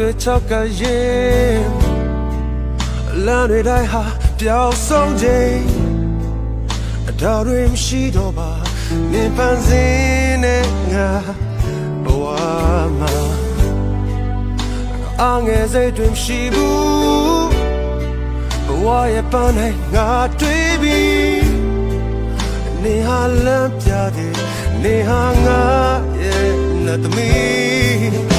တွေချောက်ကရင်လမ်းတွေတိုင်းဟာပျောက်ဆုံးခြင်းအတားတွေမရှိတော့ပါနေပန်းစင်းနဲ့ငါဘဝမှာအငယ်စိတ်တွေမရှိဘူးဘဝရဲ့ပန်းနဲ့ငါတွေ့ပြီနေဟာလမ်းပြတယ်နေဟာငါရဲ့နှသမီး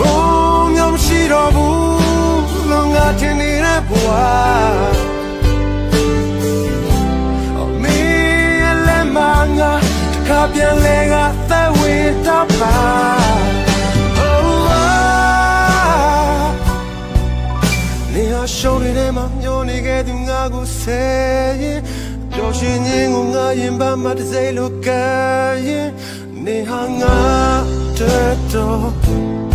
အာတမုံညမရှိတော့ဘူးလုံးငါထင်နေတဲ့ဘဝငါတခါပြန်လဲကသက်ဝင်တော့ပါ Oh နေဟာရှုံးနေတဲ့မှာညှို့နေခဲ့သူငါကိုဆယ်ရင်ပျော်ရွှင်ခြင်းကိုငါရင်ပါမှတစ်စိလိုကရင်နေဟာငါတွေ့တော့နေ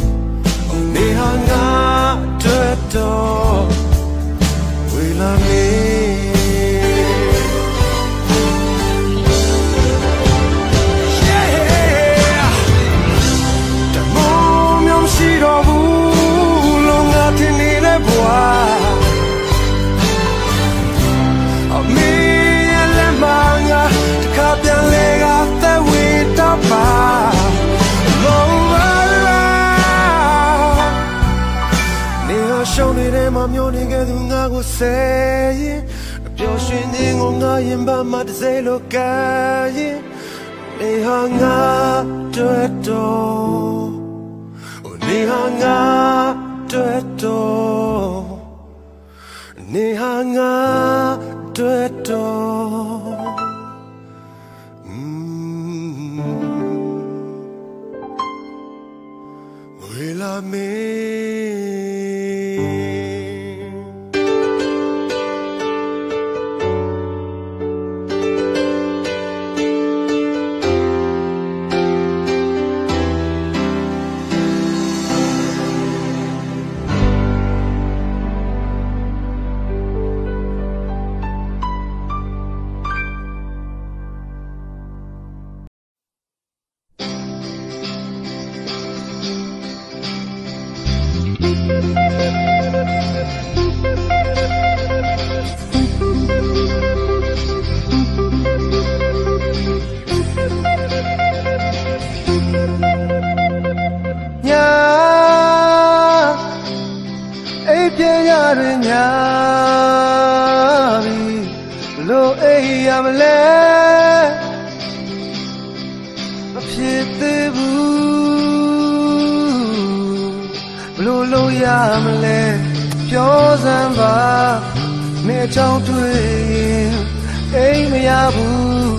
ဟာငါတွေ့တော့ဝေလာမင်းရှိတော့ဘူးလုံးငါထင်နေတဲ့ဘဝအမေရဲ့လက်မငါတခါပြန်လဲကသက်ဝင်တော့ပါ ရရှုံးနေတဲ့မမျိုးနေခဲ့သူငါကိုဆယ်ရင်ပျော်ရွှင်ခြင်းကိုငါရင်ပါမှတစ်စိလိုကရင်နေဟာငါတွေ့တော့နေဟာငါတွေ့တော့နေဟာငါတွေ့တော့ ရမလဲပြောစမ်းပါမင်းအကြောင်းတွေ့ရင်အိမ်မရဘူး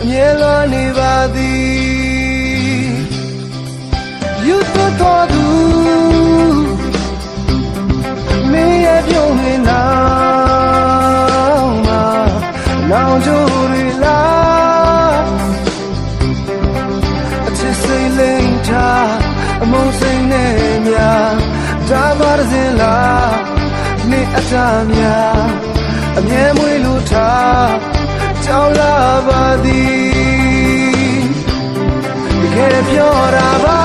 အမြဲလွန်နေပါသည် you to to do me ya pyo ni na ma now jo ri la ဒါပါရစင်လားနေအတားများအမြဲမွေးလို့ထားကြောက်လာပါသည်တကယ်ပြောတာပါ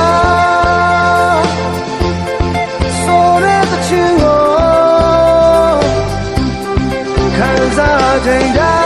ဆိုတဲ့တချင်ကိုခံစားချိန်တိုင်း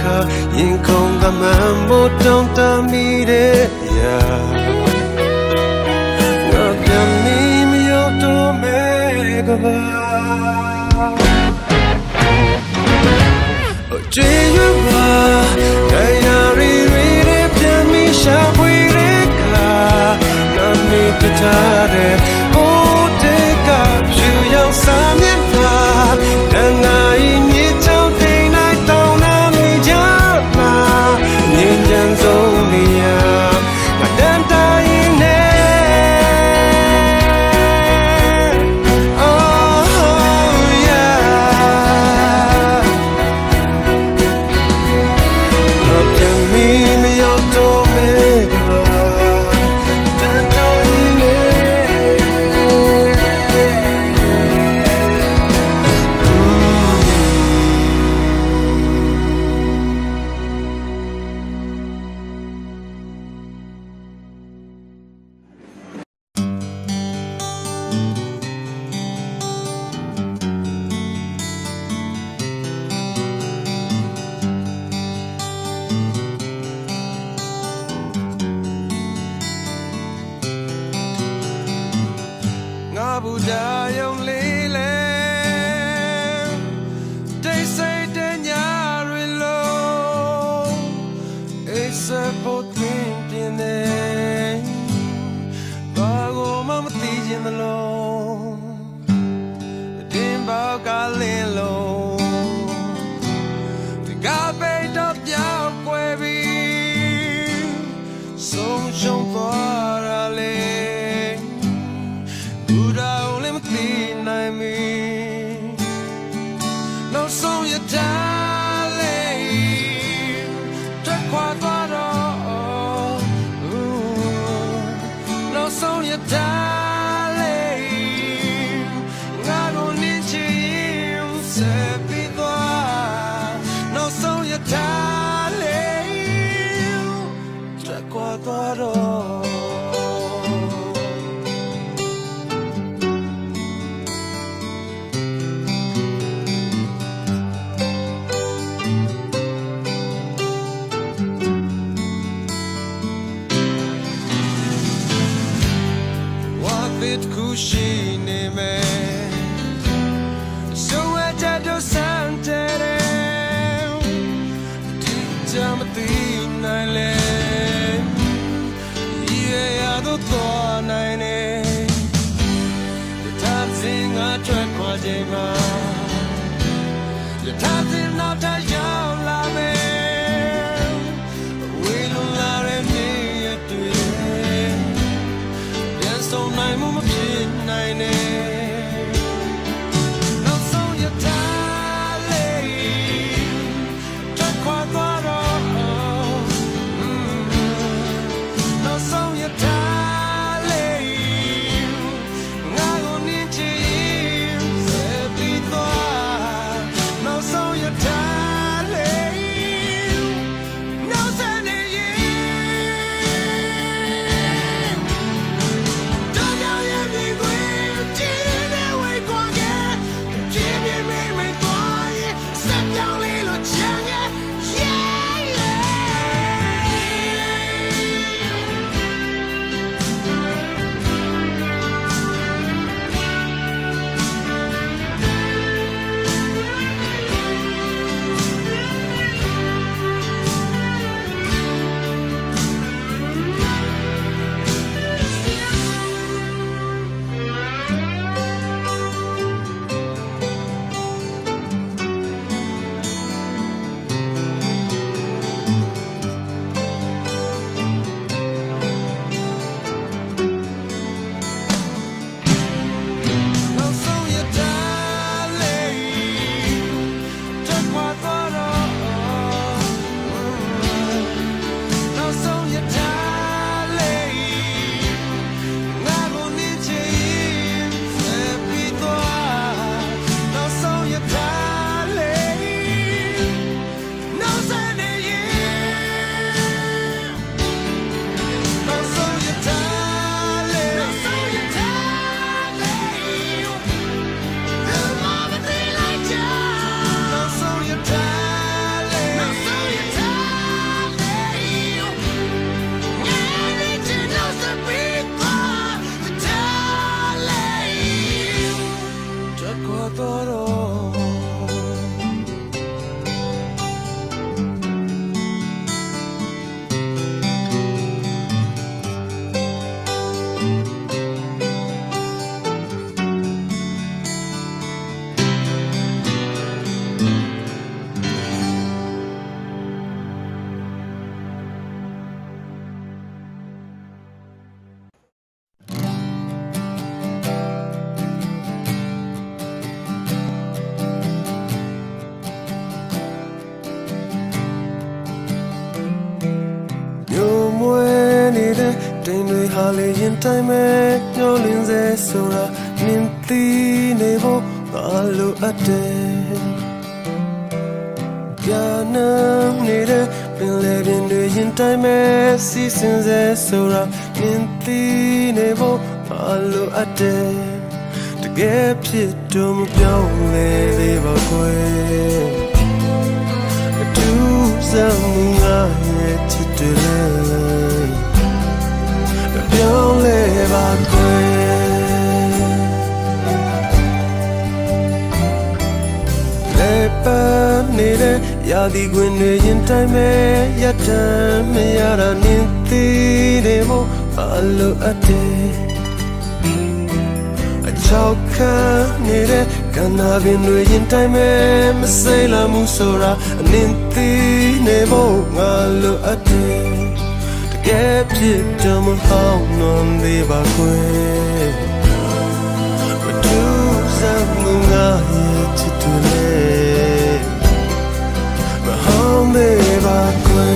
ခါရင်ခုန်ကမှန်မို့တောင်းတမိတဲ့အရာငါပြန်မီမရောက်တော့မဲ့ကဘာအကြည့်ရပါတရားရီရီပြန်မီရှာဖွေတဲ့ခါငါမေ့ပြထားတဲ့ လေရင်တိုင်းမဲ့ညှိုးလင်းစေဆိုတာနင်သိနေဖို့ငါလိုအပ်တယ်ပြာနာနေတဲ့ပင်လေပင်တွေရင်တိုင်းမဲ့စီးစင်စေဆိုတာနင်သိနေဖို့ငါလိုအပ်တယ်တကယ်ဖြစ်တော့မပြောင်းလဲသေးပါခွေအထူးစမ်းငါ ပြောင်းလဲပါခွေလေပန်းနေတဲ့ရာသီခွင်တွေရင်တိုင်းမဲ့ရတမ်းမရတာနင်သိတယ်မို့အလိုအပ်တယ်အချောက်ခံနေတဲ့ကနာပင်တွေရင်တိုင်းမဲ့မစိမ့်လာမှုဆိုတာအနင်သိနေဖို့ငါလိုအပ်တ ယ်တကယ်ဖြစ်တော့မဟောင်း non သေးပါခွေမတူစမ်းမှုငါရဲ့ချစ်တူလေမဟောင်းသေးပါခွေ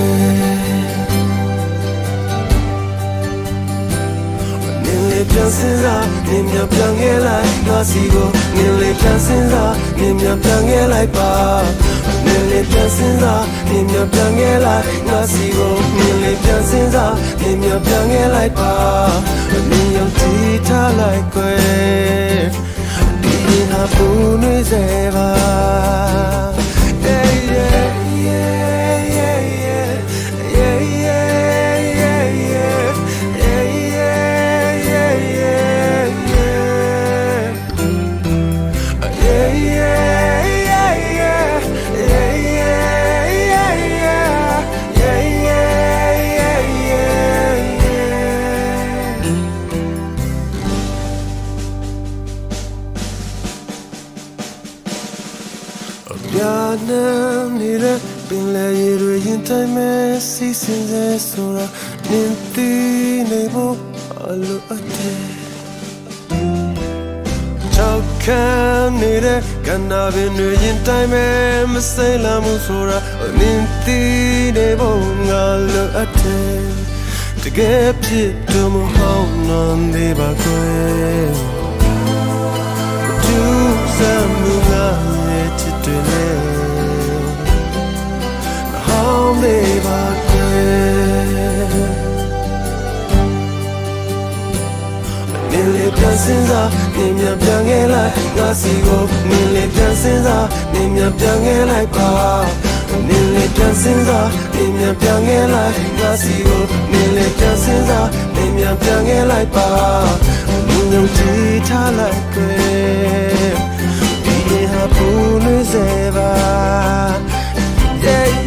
နင်လေးပြန်စင်စားနင်မြပြန်ခဲ့လိုက်ငါစီကိုနင်လေးပြန်စင်စားနင်မြပြန်ခဲ့လိုက်ပါနင်လေးပြန်စင်စားနင်မြပြန်ခဲ့လိုက် ငါစီကိုနင်လေးပြန်စင်စားနင်မြပြန်ခဲ့လိုက်ပါနင်ရောက်တီးထားလိုက်ကွယ်ဒီဟာပူနေစေပါ Yeah, yeah, yeah, င်လေရေတွေရင်တိုင်းမဲ့စီစင်စေဆိုတာနင်သိနေဖို့အလိုအပ်တယ်ချောက်ခံနေတဲ့ကန္နာပင်တွေရင်တိုင်းမဲ့မစိမ့်လာမှုဆိုတာနင်သိနေဖို့ငါလိုအပ်တယ်တကယ်ဖြစ်တော့မဟုတ်နော်နေပါခွေ မေပါကွယ်နင်းလေးပြန်စင်းစားနင်းမြပြန်ခဲ့လိုက်ငါစီကိုနင်းလေးပြန်စင်းစားနင်းမြပြန်ခဲ့လိုက်ပါနင်းလေးပြန်စင်းစားနင်းမြပြန်ခဲ့လိုက်ငါစီကိုနင်းလေးပြန်စင်းစားနင်းမြပြန်ခဲ့လိုက်ပါနင်းယုံကြည်ထားလိုက်ကွယ်ဒီဟာပူနေစေပါ yeah yeah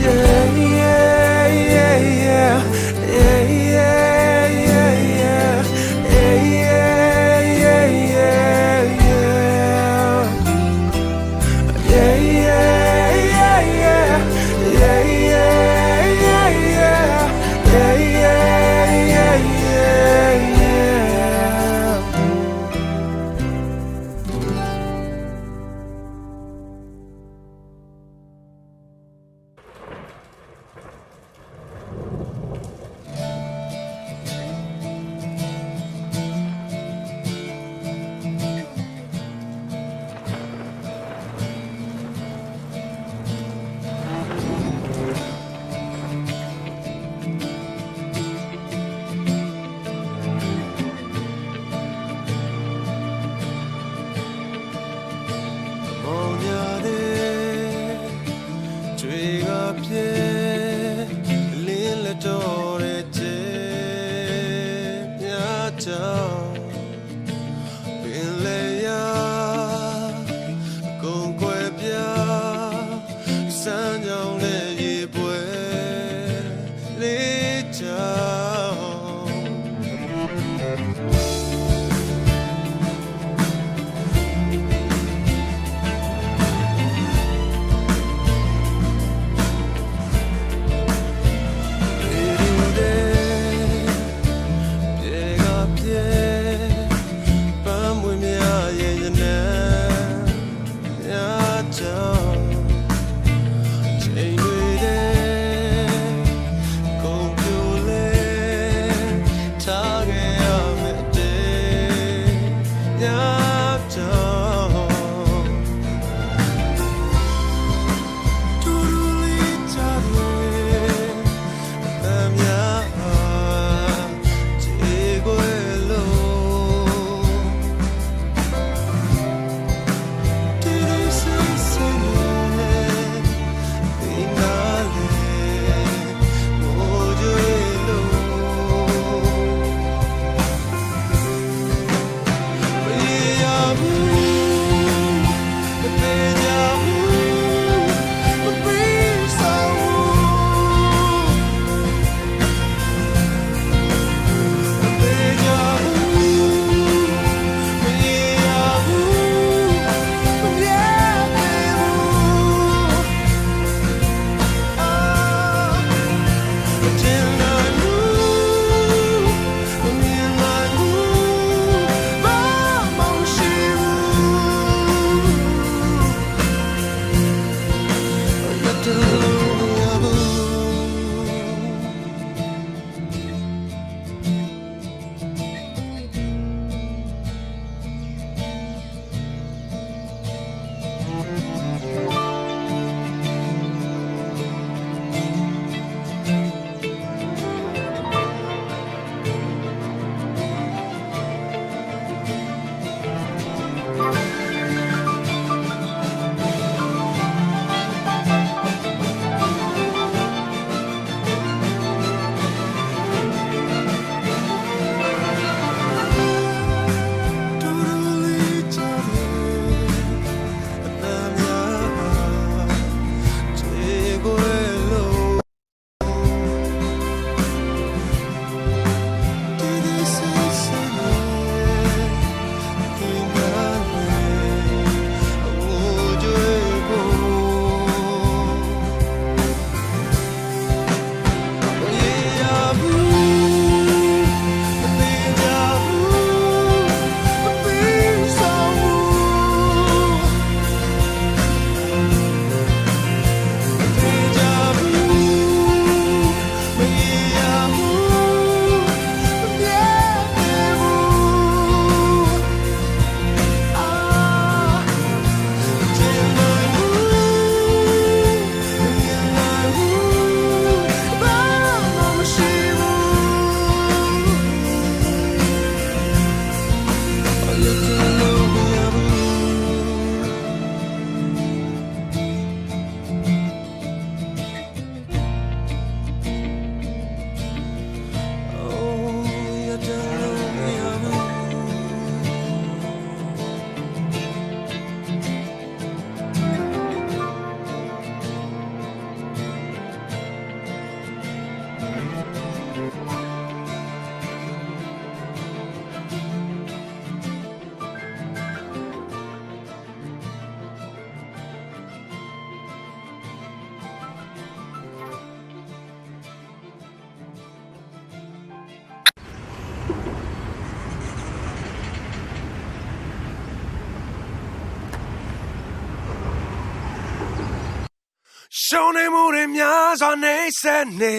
စွာနေဆက်နေ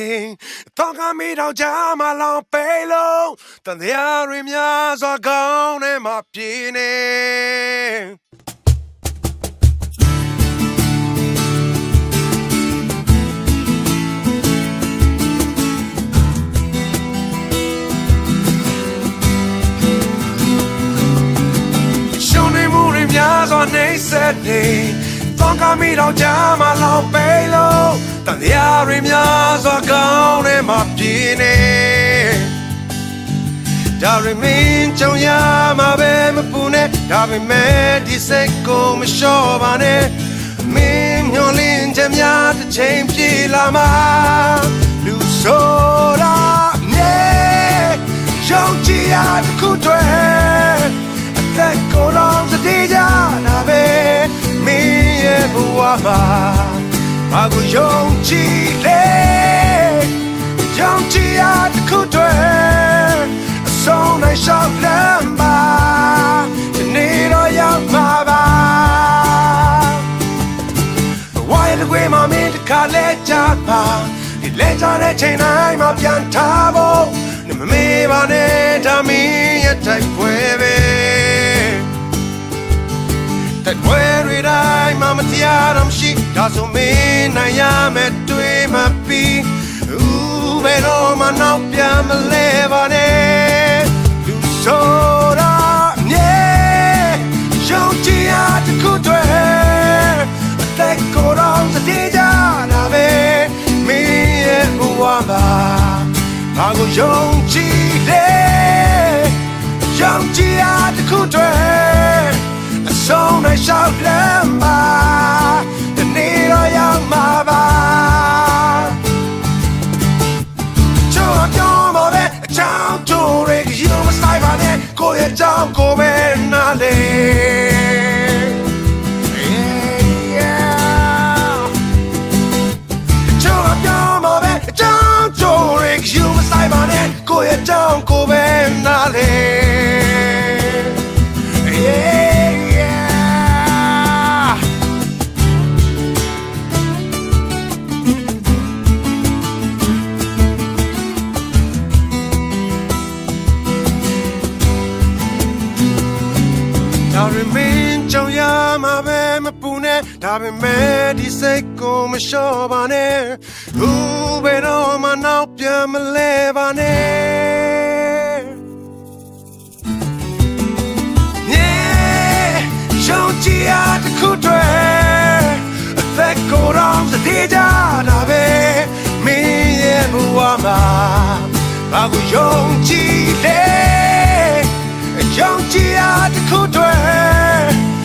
တော့ကမိတော့ကြမှာလောင်ပေးလို့တန်တရားတွေများစွာကောင်းနေမှာပြင်းနေရှုံးနေမှုတွေများစွာနေဆက်နေတော့ကမိတော့ကြမှာလောင်ပေးလို့ တန်တရားတွေများစွာကောင်းနေမှာပြင်းနေဒါရမင်းကြောင့်ရမှာပဲမပူနဲ့ဒါပေမဲ့ဒီစိတ်ကိုမလျှော့ပါနဲ့မင်းမျောလင်းချက်များတစ်ချိန်ပြေလာမှာလူဆိုတာမြေရုံကြည်ရတစ်ခုတည်းအသက်ကိုယ်တော်စတေးကြတာပဲမင်းရဲ့ဘဝမှာ ဘာကိုယုံကြည်လဲယုံကြည်ရတစ်ခုတည်းအဆုံးနိုင်ရှောက်လမ်းပါဒီနေ့တော့ရောက်မှာပါဝိုင်းလွေမမင်းတခါလဲကြပါဒီလဲကြတဲ့ချိန်တိုင်းမှာပြန်ထားဖို့မမေးပါနဲ့ဒါမင်းရဲ့တိုက်ပွဲပဲတိုက်ပွဲတွေတိုင်းမှာမတရားတော့ရှိ ဒါဆိုမင်းနိုင်ရမယ်တွေ့မှပြီးဦးဘယ်တော့မှနောက်ပြန်မလဲပါနဲ့လူဆိုတာမြေရုံကြည်ရတစ်ခုတည်းအသက်ကိုယ်တော်စတေးကြတာပဲမင်းရဲ့ဘဝမှာဘာကိုယုံကြည်လဲယုံကြည်ရတစ်ခုတည်းအဆုံးနဲ့ရှောက်လမ်းပါဒီနေ့ တော့ရောက်မှာပါချောပြောမပဲအချောင်းချိုးရကယူမဆိုင်ပါနဲ့ကိုယ့်ရဲ့ကြောင်းကိုပဲနားလေ Yeah. ချောပြောမပဲအချောင်းချိုးရကယူမဆိုင်ပါနဲ့ကိုယ့်ရဲ့ကြောင်းကိုပဲနားလေ ဒါပေမဲ့ဒီစိတ်ကိုမလျှော့ပါနဲ့ဘူးဘယ်တော့မှနောက်ပြန်မလဲပါနဲ့ညရုံကြည်ရတစ်ခုတည်းအသက်ကိုယ်တော်စတေးကြတာပဲမင်းရဲ့ဘဝမှာဘာကိုယုံကြည်လဲယုံကြည်ရတစ်ခုတည်းအ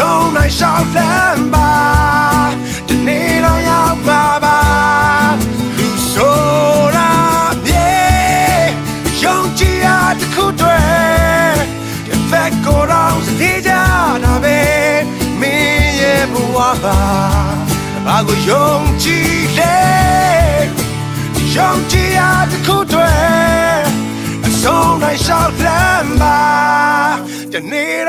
ဆုံးနိုင်ရှောက်လမ်းပါဒီနေ့တော့ရောက်ပါပါလူဆိုတာမြေယုံကြည်ရတစ်ခုတည်းဒီဖက်ကိုယ်တော်စတေးကြတာပဲမင်းရဲ့ဘဝမှာဘာကိုယုံကြည်လဲယုံကြည်ရတစ်ခုတည်းအဆုံးနိုင်ရှောက်လမ်းပါဒီနေ့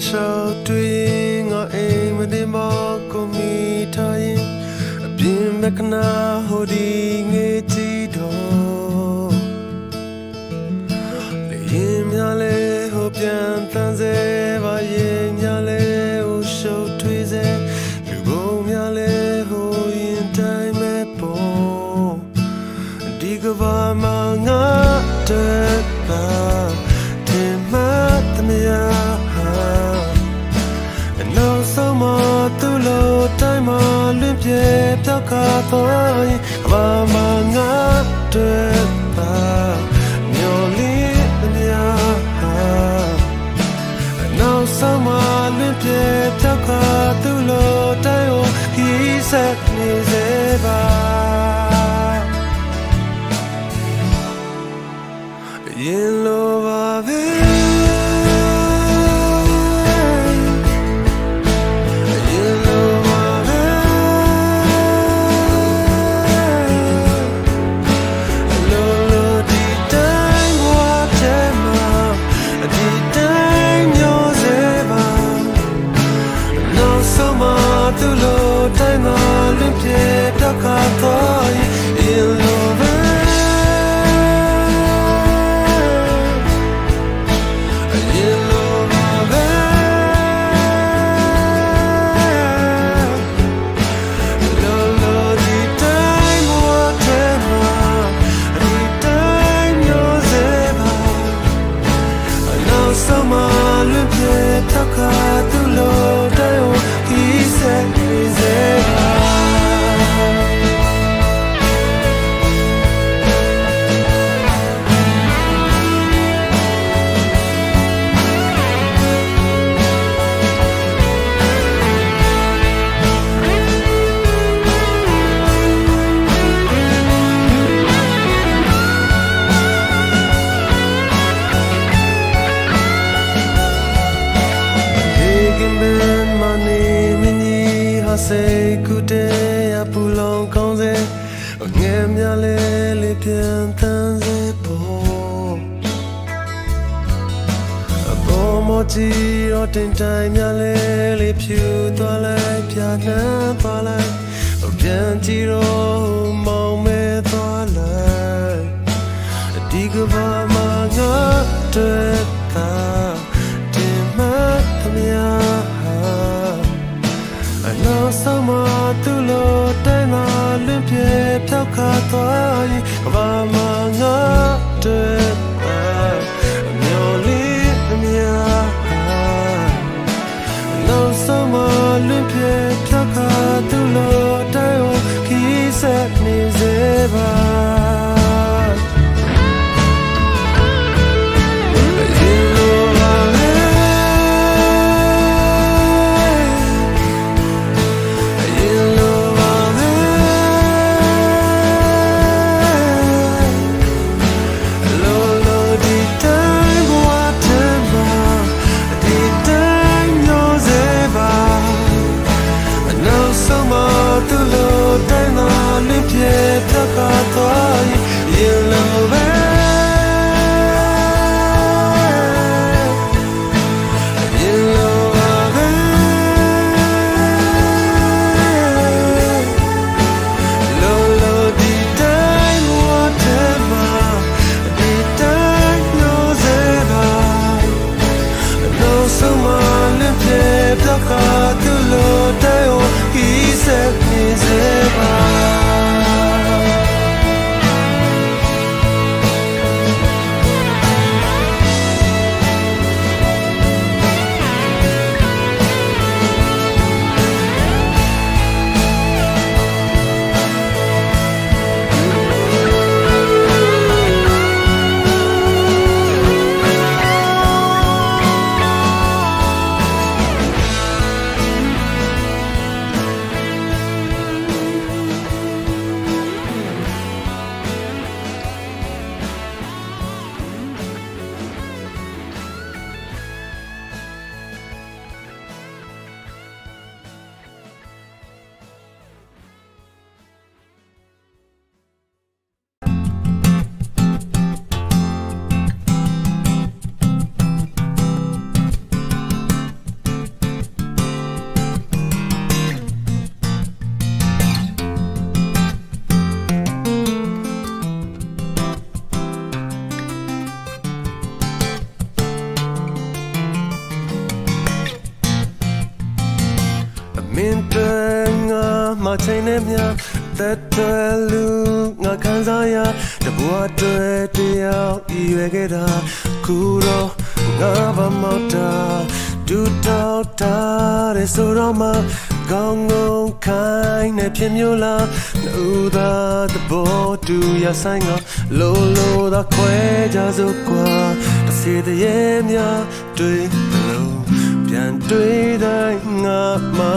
ရရှောက်တွေ့ငါအိမ်မဒီမကိုမီထိုင်အပြင်းမကနာဟိုဒီငေးကြည့်တော့လေရင်များလဲဟိုပြန်တန်းစေ ပြောက်ခါသွားရင်ကဘာမငါတဲ့ပါမျောလင်း တော့တင်တိုင်းမြလေးလေးဖြူသွားလိုက်ပြနှ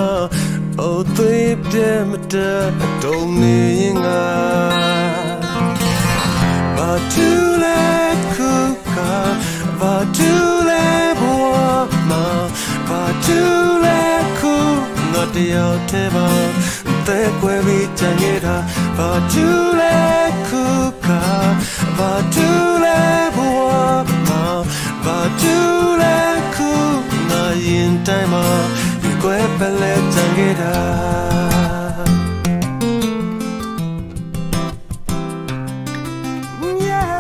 မအိုသွေးပြဲမတတ်တုံနေရင်ငါဘာတူလဲခုကဘာတူလဲဘဝမှာဘာတူလဲခုငါတယောက်တည်းပါတဲ့ကွယ်ပြီးကြံနေတာဘာတူလဲခု ကဘာတူလဲဘဝမှာဘာတူလဲခုငါရင်တိုင်းမှာဒီကွယ်ပဲလဲကြံနေတာ Yeah,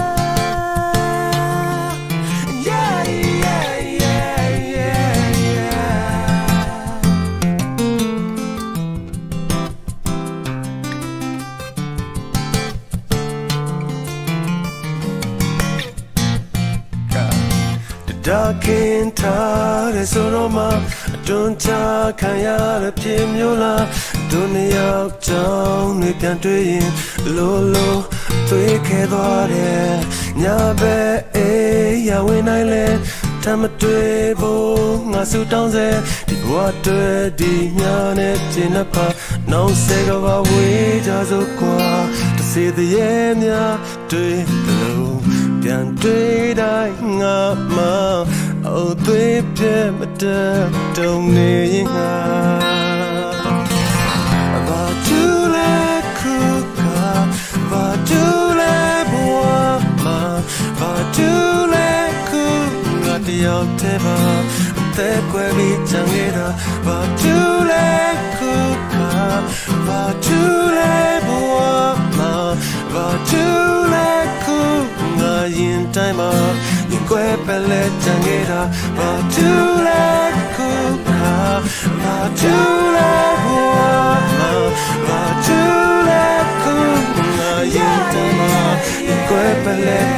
yeah, yeah, yeah, yeah, yeah.ဒါခင်ထားတဲ့ဆိုတော့မှ အတွန်းချခံရတဲ့ဖြစ်မျိုးလားဒုနေရောက်ကြောင်းတွေပြန်တွေ့ရင်လိုလိုသွေးခဲသွားတယ်ညာဘက်အေးရဝင်နိုင်လဲတမတွေ့ဖို့ငါဆူတောင်းစေဒီဘဝတွေ့ဒီညာနဲ့ကျင်ပ်ပါနောင်စေကဘာဝေးကြစို့ကွာတစေတည်းရဲ့များတွေ့တယ်လို့ပြန်တွေ့တိုင်းငါမ အိုသွေးပြဲမတတ်တုံနေရင်ငါ About you let cook about you let boy ma about you let cook ငါတယောက်တည်းပါတဲ့ကွယ်ပြီးချင်ရတာ About you let cook about you let boy ma about you let cook ငါရင်တိုင်းမှာ ရင်ကွယ်ပဲလဲချင်ခဲ့တာဘာတူလဲခုကဘာတူလဲဘဝမှာဘာတူလဲခုငါရင်တိုင်းမှာရင်ကွယ်ပဲလဲ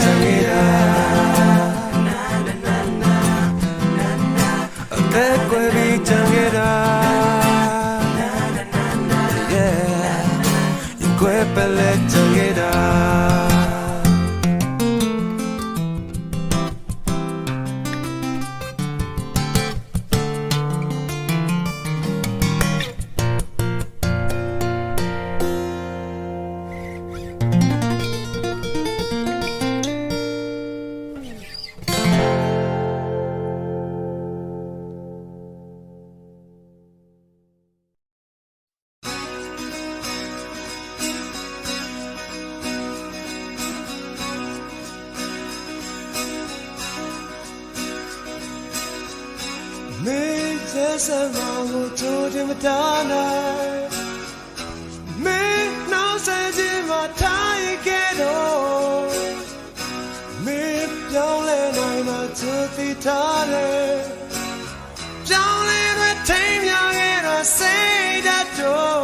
သူသိထားတယ်ပြောင်းလဲမထိန်မြောင်ခဲ့တော့စိတ်ဓာတ်တော့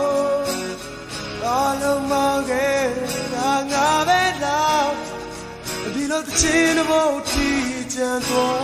ဘာလို့မောင်းခဲ့တာငါပဲလားဒီလိုတစ်ချိန်တော့ထီချမ်းသွား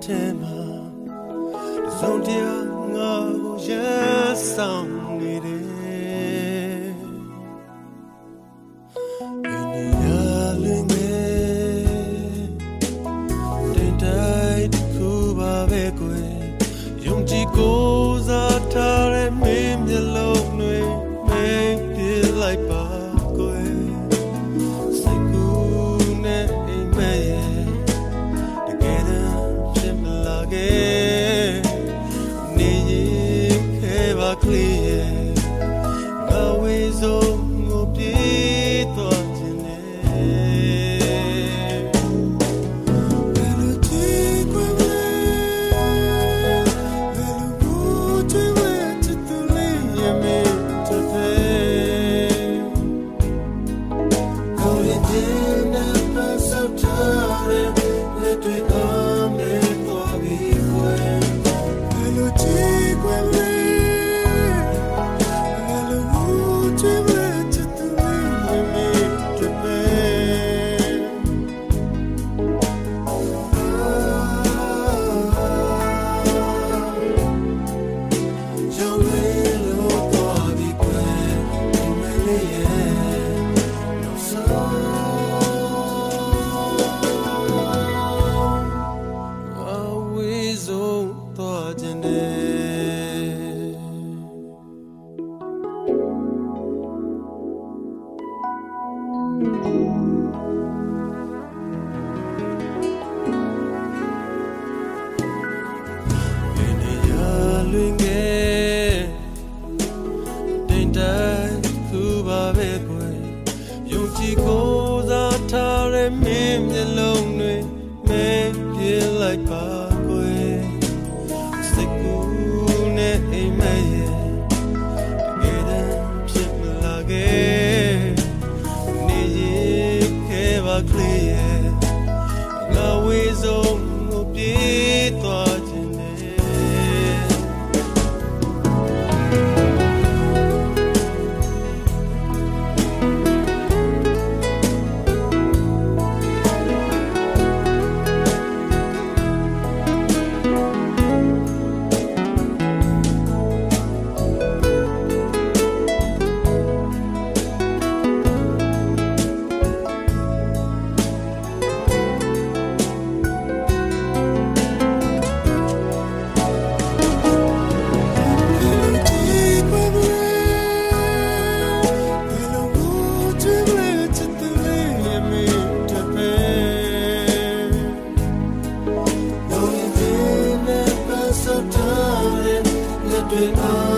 tema zontia ngau jesam မိုး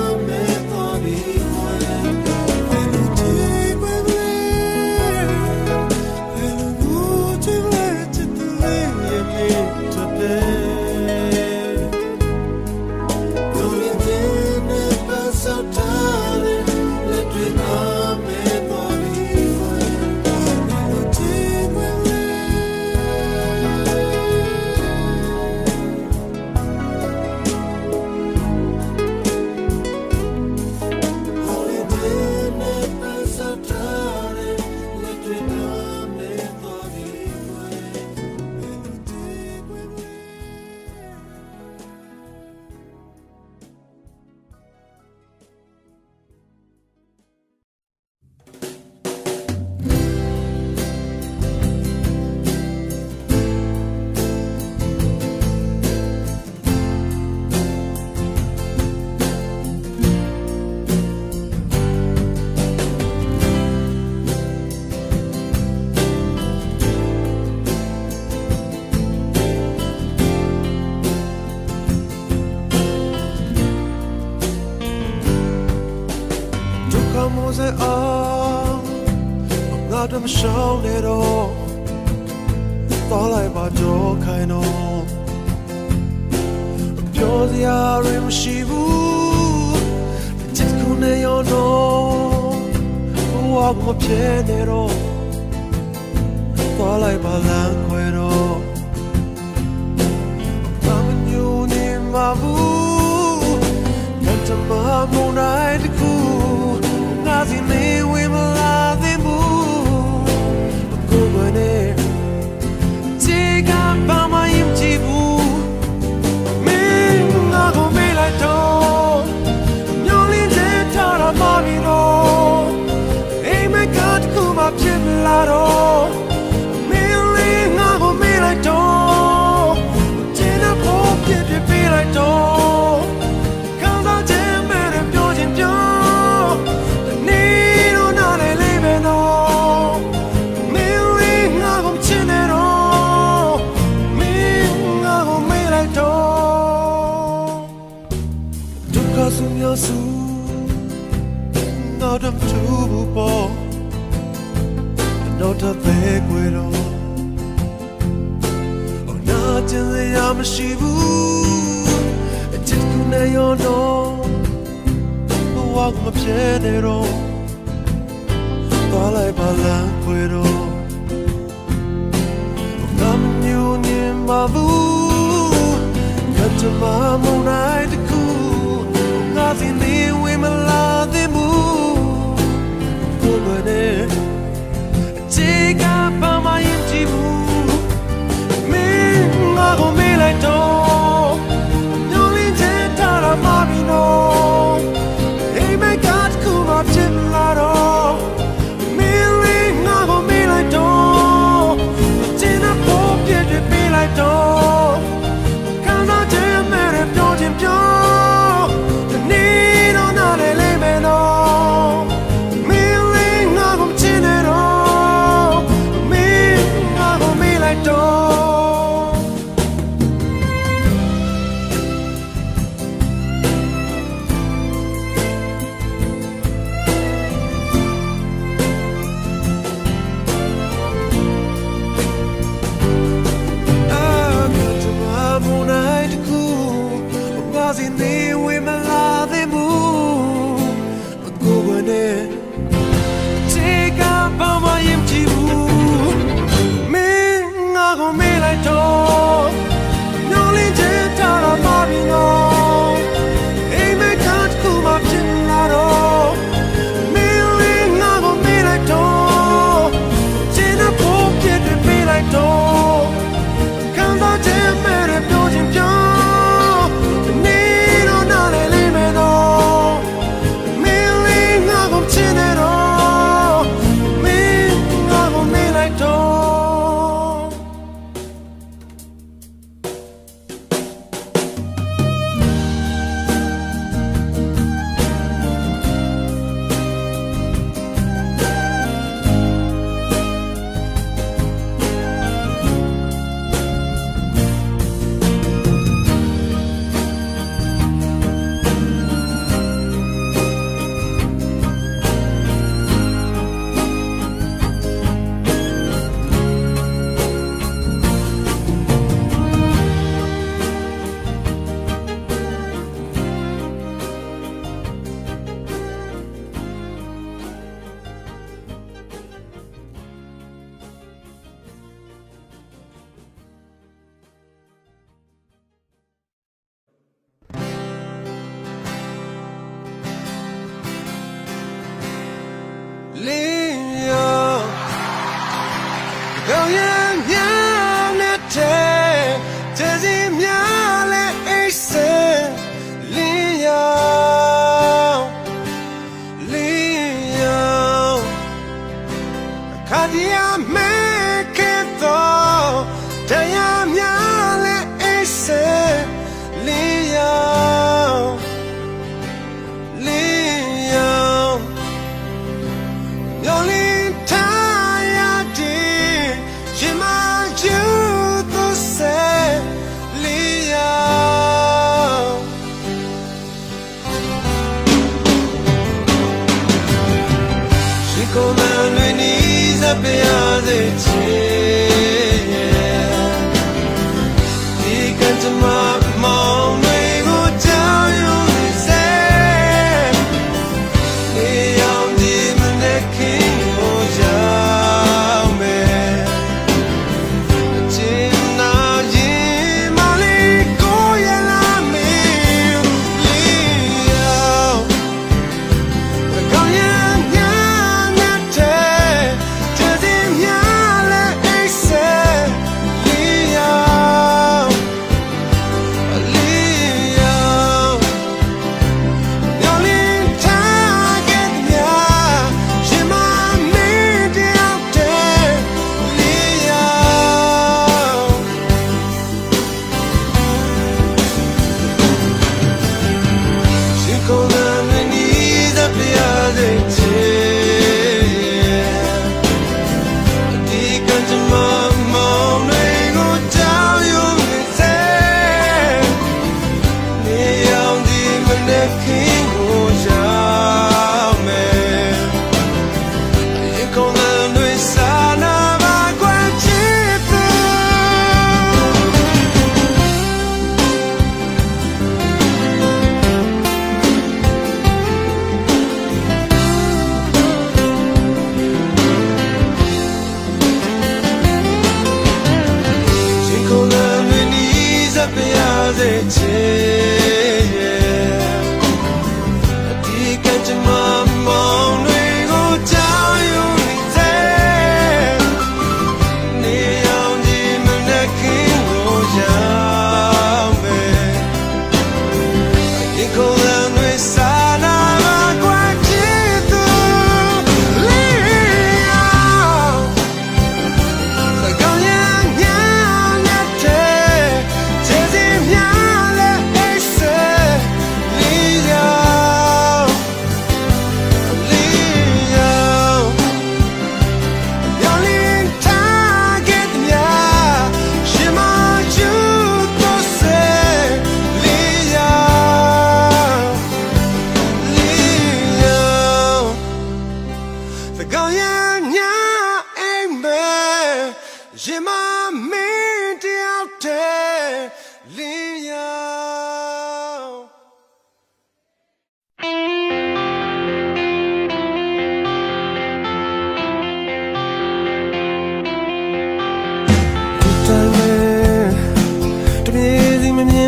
loving me.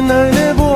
စီမမြ